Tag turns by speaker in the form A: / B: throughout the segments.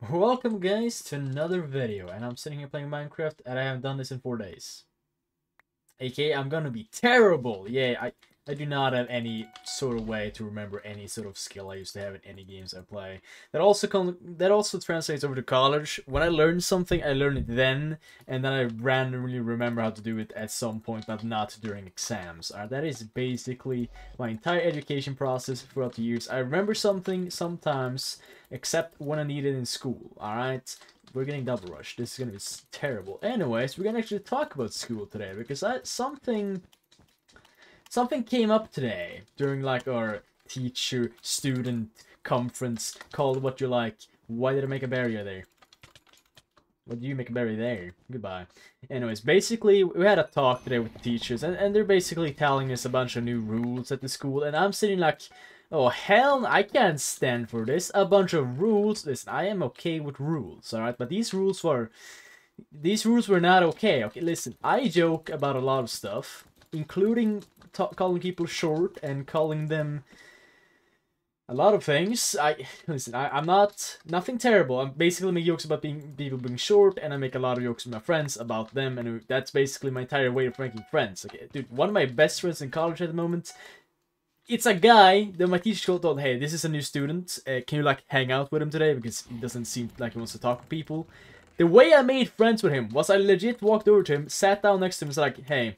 A: Welcome guys to another video and I'm sitting here playing Minecraft and I haven't done this in 4 days. AK, I'm gonna be terrible! Yeah, I, I do not have any sort of way to remember any sort of skill I used to have in any games I play. That also that also translates over to college. When I learn something, I learn it then, and then I randomly remember how to do it at some point, but not during exams. Uh, that is basically my entire education process throughout the years. I remember something sometimes, except when I need it in school, alright? We're getting double rush. This is gonna be terrible. Anyways, we're gonna actually talk about school today, because I, something something came up today during like our teacher student conference called what you like. Why did i make a barrier there? What do you make a barrier there? Goodbye. Anyways basically we had a talk today with the teachers and, and they're basically telling us a bunch of new rules at the school and i'm sitting like oh hell i can't stand for this. A bunch of rules. Listen i am okay with rules all right? But these rules were these rules were not okay okay? Listen i joke about a lot of stuff including calling people short and calling them a lot of things. I listen. I, I'm not nothing terrible. I'm basically make jokes about being people being short, and I make a lot of jokes with my friends about them, and that's basically my entire way of making friends. Okay, dude, one of my best friends in college at the moment. It's a guy that my teacher told, hey, this is a new student. Uh, can you like hang out with him today because he doesn't seem like he wants to talk to people. The way I made friends with him was I legit walked over to him, sat down next to him, and was like, hey,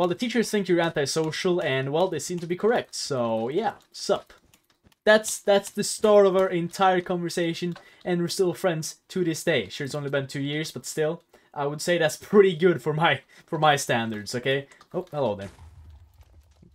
A: well, the teachers think you're antisocial, and, well, they seem to be correct, so, yeah, sup. That's, that's the start of our entire conversation, and we're still friends to this day. Sure, it's only been two years, but still, I would say that's pretty good for my, for my standards, okay? Oh, hello there.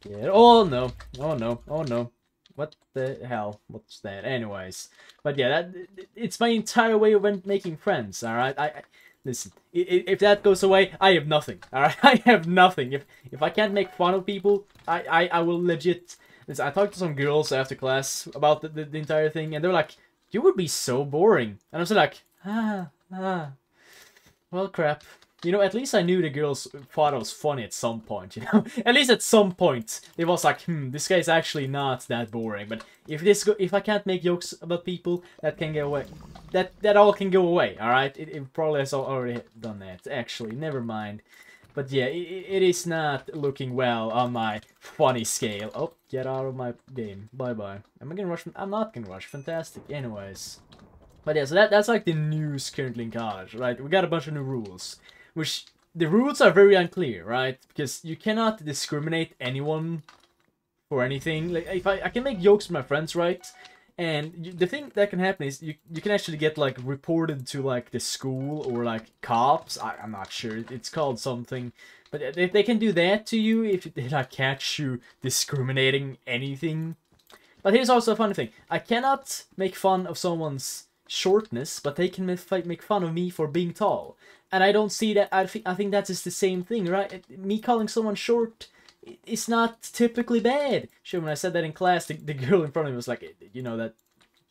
A: Get, oh, no. Oh, no. Oh, no. What the hell? What's that? Anyways. But yeah, that it's my entire way of making friends, alright? I, I Listen, if that goes away, I have nothing. Alright, I have nothing. If if I can't make fun of people, I I, I will legit. Listen, I talked to some girls after class about the, the, the entire thing, and they were like, "You would be so boring," and I'm was like, "Ah ah, well, crap." You know, at least I knew the girls thought I was funny at some point, you know? at least at some point, it was like, hmm, this guy's actually not that boring. But if this if I can't make jokes about people, that can go away. That that all can go away, alright? It, it probably has already done that, actually. Never mind. But yeah, it, it is not looking well on my funny scale. Oh, get out of my game. Bye-bye. Am I gonna rush? I'm not gonna rush. Fantastic. Anyways. But yeah, so that, that's like the news currently in college, right? We got a bunch of new rules which the rules are very unclear, right? Because you cannot discriminate anyone for anything. Like if I, I can make jokes with my friends, right? And you, the thing that can happen is you, you can actually get like reported to like the school or like cops. I, I'm not sure. It's called something. But they, they can do that to you if they like catch you discriminating anything. But here's also a funny thing. I cannot make fun of someone's shortness, but they can make fun of me for being tall. And I don't see that. I think I think that is the same thing, right? Me calling someone short is not typically bad. Sure, when I said that in class, the, the girl in front of me was like, eh, you know, that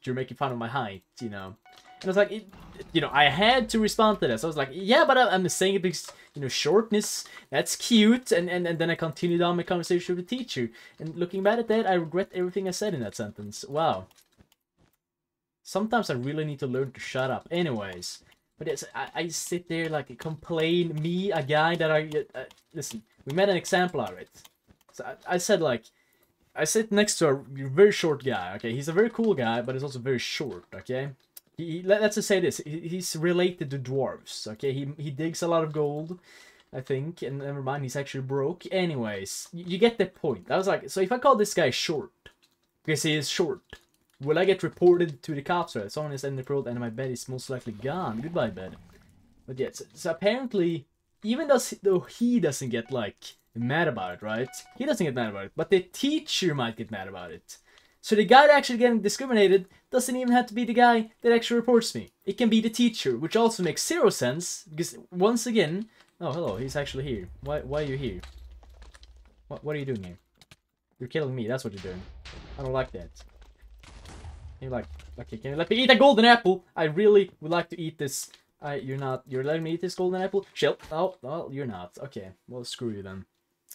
A: you're making fun of my height, you know. And I was like, it, you know, I had to respond to this. I was like, yeah, but I'm saying it because, you know, shortness, that's cute. And, and, and then I continued on my conversation with the teacher. And looking back at that, I regret everything I said in that sentence. Wow. Sometimes I really need to learn to shut up. Anyways, but it's, I, I sit there like complain, me, a guy that I, uh, listen, we made an example of it. So I, I said like, I sit next to a very short guy, okay? He's a very cool guy, but he's also very short, okay? He, let, us just say this, he, he's related to dwarves, okay? He, he digs a lot of gold, I think, and never mind, he's actually broke. Anyways, you get the point. I was like, so if I call this guy short, because he is short, Will I get reported to the cops? Right? Someone is in the road and my bed is most likely gone. Goodbye, bed. But yeah, so, so apparently, even though, though he doesn't get, like, mad about it, right? He doesn't get mad about it, but the teacher might get mad about it. So the guy actually getting discriminated doesn't even have to be the guy that actually reports me. It can be the teacher, which also makes zero sense, because once again... Oh, hello, he's actually here. Why, why are you here? What, what are you doing here? You're killing me, that's what you're doing. I don't like that. You're like, okay, can you let me eat a golden apple? I really would like to eat this. I, you're not, you're letting me eat this golden apple? Chill. Oh, well, you're not. Okay, well, screw you then.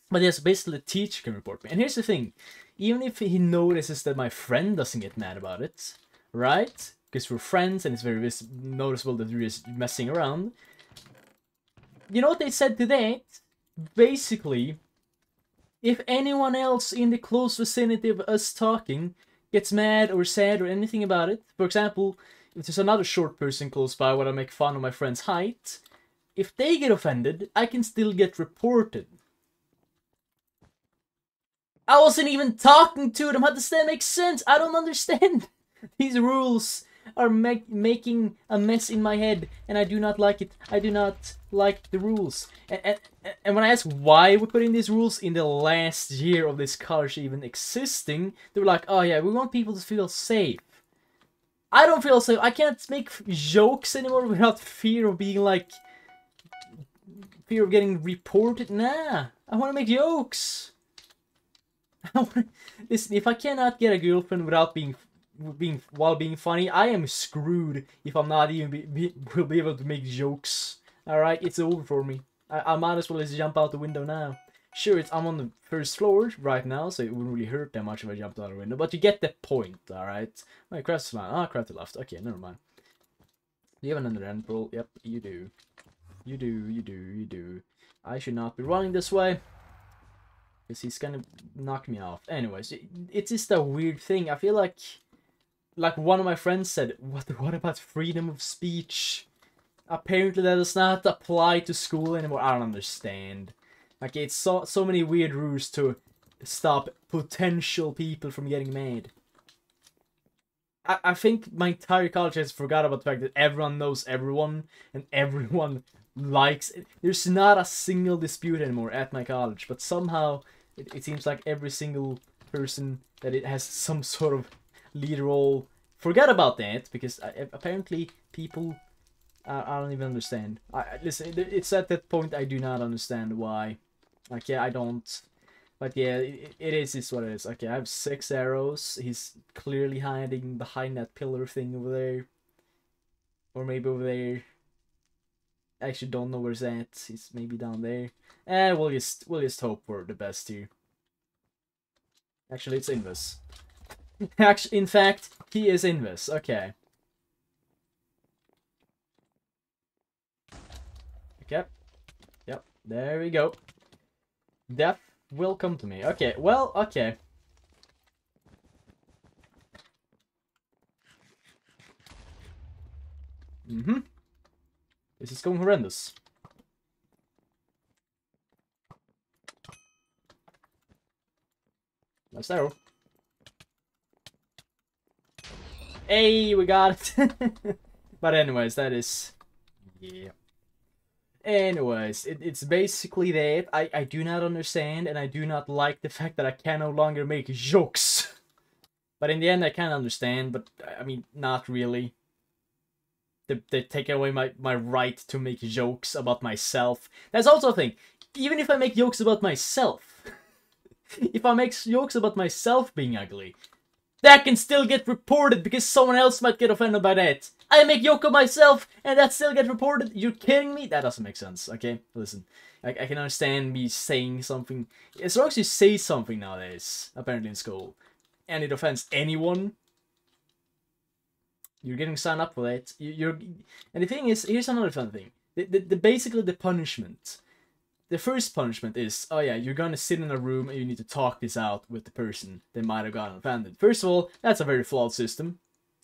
A: But yes, basically the teacher can report me. And here's the thing. Even if he notices that my friend doesn't get mad about it, right? because we're friends and it's very noticeable that we're just messing around. You know what they said today? Basically, if anyone else in the close vicinity of us talking gets mad or sad or anything about it, for example, if there's another short person close by when I make fun of my friend's height, if they get offended, I can still get reported. I wasn't even talking to them. How does that make sense? I don't understand. These rules are making a mess in my head, and I do not like it. I do not like the rules. And, and, and when I asked why we're putting these rules in the last year of this college even existing, they were like, oh yeah, we want people to feel safe. I don't feel safe. I can't make jokes anymore without fear of being like... Fear of getting reported. Nah, I want to make jokes. Listen, if I cannot get a girlfriend without being being while being funny, I am screwed if I'm not even be, be, will be able to make jokes. Alright, it's over for me. I, I might as well just jump out the window now. Sure, it's I'm on the first floor right now, so it wouldn't really hurt that much if I jumped out the window, but you get the point, alright? My craft line. Ah, craft left. Okay, never mind. Do you have another end? Yep, you do. You do, you do, you do. I should not be running this way. Because he's gonna knock me off. Anyways, it's just a weird thing. I feel like... Like one of my friends said, what, what about freedom of speech? Apparently that does not apply to school anymore. I don't understand. Like, it's so, so many weird rules to stop potential people from getting mad. I, I think my entire college has forgot about the fact that everyone knows everyone and everyone likes it. There's not a single dispute anymore at my college, but somehow it, it seems like every single person that it has some sort of lead role forget about that because uh, apparently people uh, I don't even understand. I listen. It's at that point I do not understand why. Like yeah, I don't. But yeah, it, it is is what it is. Okay, I have six arrows. He's clearly hiding behind that pillar thing over there, or maybe over there. I actually don't know where's that. He's maybe down there. And we'll just we'll just hope for the best here. Actually, it's Invis. Actually, in fact, he is Invis. Okay. Okay. Yep. There we go. Death will come to me. Okay. Well. Okay. Mm-hmm. This is going horrendous. Nice arrow. Hey, we got it. but anyways, that is... Yeah. Anyways, it, it's basically that. I, I do not understand, and I do not like the fact that I can no longer make jokes. but in the end, I can understand, but I mean, not really. They, they take away my, my right to make jokes about myself. That's also a thing. Even if I make jokes about myself, if I make jokes about myself being ugly, that can still get reported because someone else might get offended by that. I make Yoko myself and that still get reported? You're kidding me? That doesn't make sense, okay? Listen, I, I can understand me saying something. As long as you say something nowadays, apparently in school, and it offends anyone, you're getting signed up for that. You, are and the thing is, here's another fun thing. The, the, the basically the punishment the first punishment is, oh yeah, you're gonna sit in a room and you need to talk this out with the person that might have gotten offended. First of all, that's a very flawed system.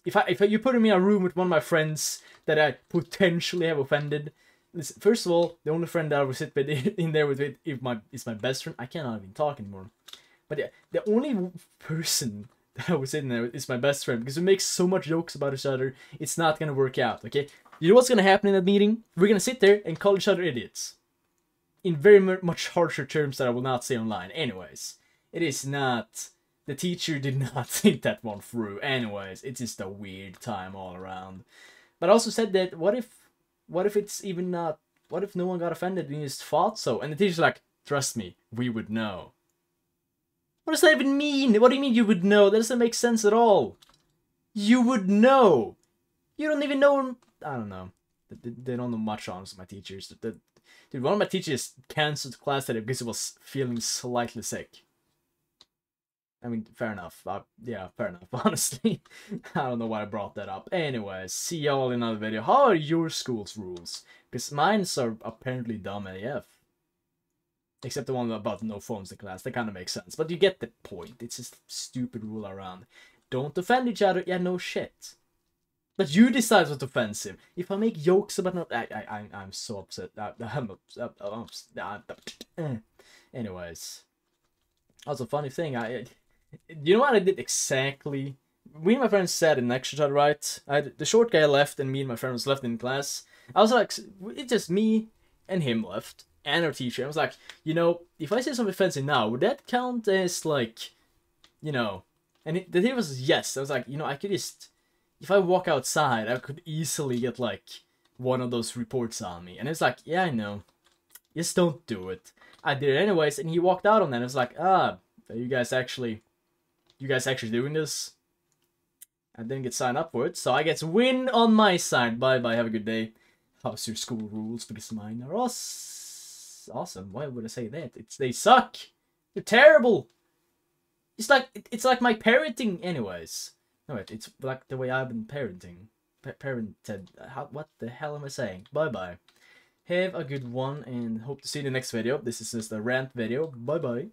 A: If I if you put me in a room with one of my friends that I potentially have offended, listen, first of all, the only friend that I will sit in there with it if my is my best friend. I cannot even talk anymore. But yeah, the only person that I was sitting there with is my best friend because we make so much jokes about each other. It's not gonna work out. Okay, you know what's gonna happen in that meeting? We're gonna sit there and call each other idiots in very much harsher terms that I will not say online. Anyways, it is not... The teacher did not think that one through. Anyways, it's just a weird time all around. But I also said that, what if... What if it's even not... What if no one got offended and just thought so? And the teacher's like, trust me, we would know. What does that even mean? What do you mean you would know? That doesn't make sense at all. You would know. You don't even know... I don't know. They don't know much, honestly, my teachers. Dude, one of my teachers cancelled class today because he was feeling slightly sick. I mean, fair enough. Uh, yeah, fair enough. Honestly, I don't know why I brought that up. Anyways, see y'all in another video. How are your school's rules? Because mine's are apparently dumb AF. Except the one about no phones in class. That kind of makes sense. But you get the point. It's just stupid rule around. Don't offend each other. Yeah, no shit. But you decide what's offensive. If I make jokes about no, I, I, I'm, I'm so upset. I, upset. I'm upset. Anyways, also funny thing. I, you know what I did exactly? We and my friends sat next to each right? I, the short guy left, and me and my friend was left in class. I was like, it's just me and him left, and our teacher. I was like, you know, if I say something offensive now, would that count as like, you know? And it, the was yes. I was like, you know, I could just if I walk outside, I could easily get like one of those reports on me. And it's like, yeah, I know. Just don't do it. I did it anyways, and he walked out on that. And was like, ah, you guys actually, you guys actually doing this? I didn't get signed up for it, so I get to win on my side. Bye bye, have a good day. How's your school rules? Because mine are awesome. Why would I say that? It's they suck. They're terrible. It's like it's like my parenting, anyways. No, it, it's like the way I've been parenting. Pa parented. How, what the hell am I saying? Bye bye. Have a good one and hope to see you in the next video. This is just a rant video. Bye bye.